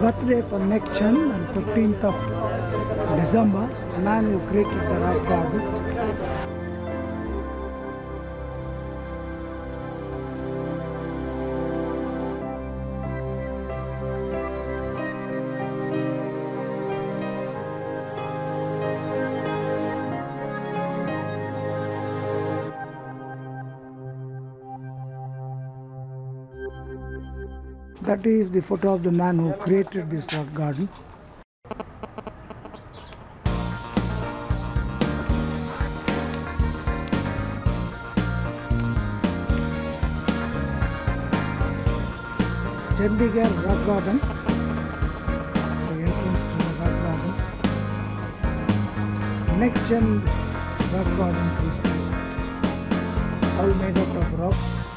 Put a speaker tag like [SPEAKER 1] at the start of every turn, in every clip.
[SPEAKER 1] birthday Chand on 15th of December, man who created the garden. That is the photo of the man who created this rock garden. Chandigarh Rock Garden. The entrance to the rock garden. Nek Chand rock garden is all made out of rock.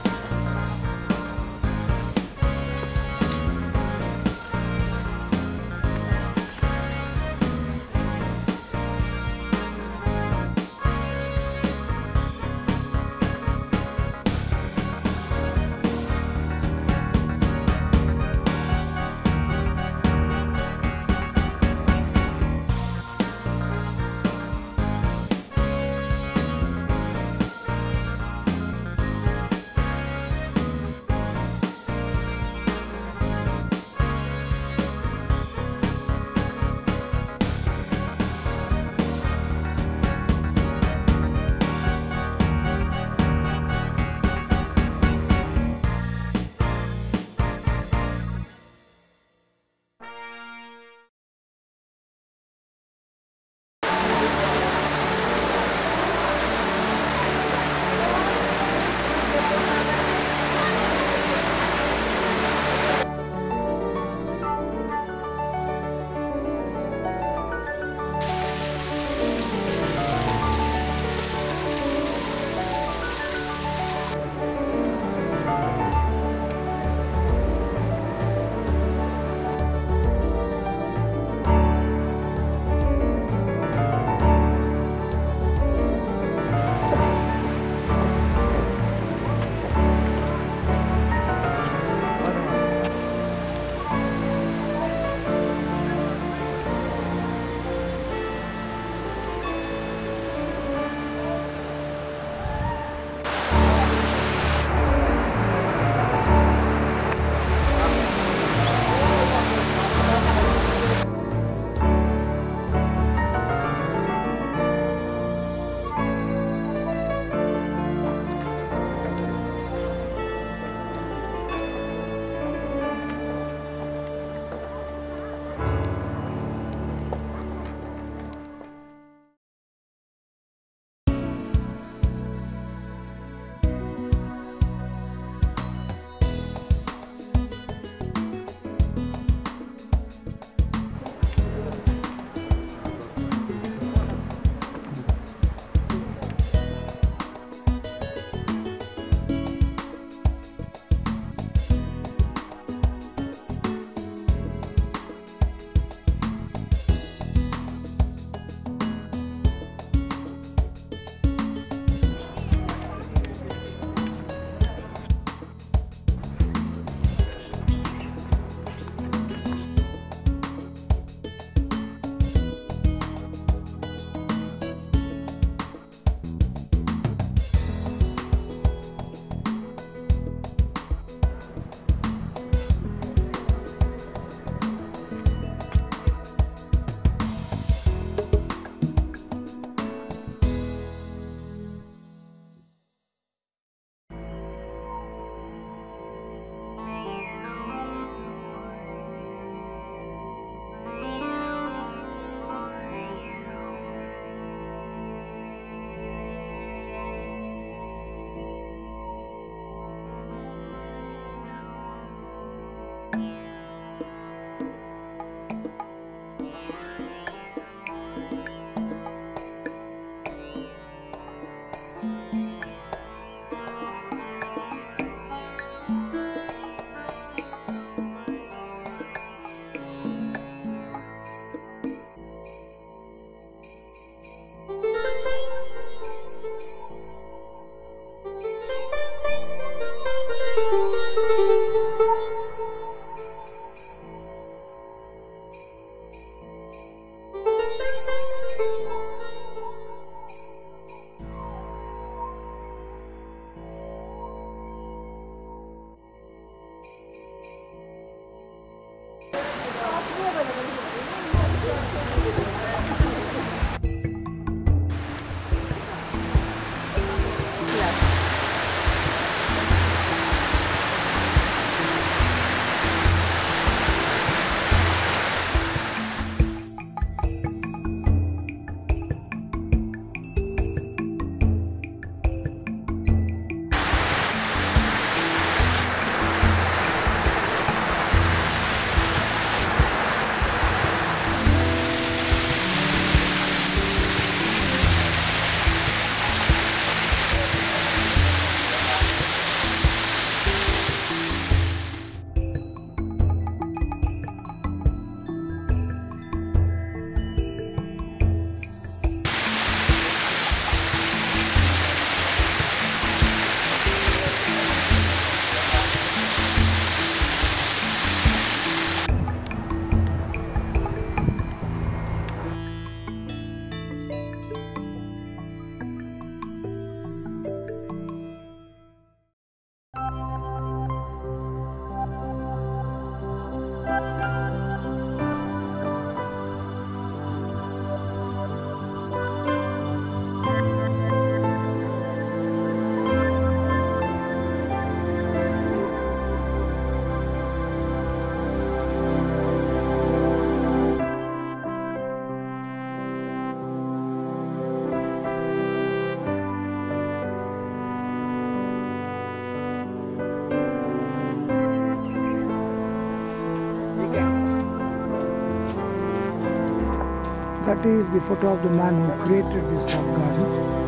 [SPEAKER 1] 30 is the photo of the man who created this garden.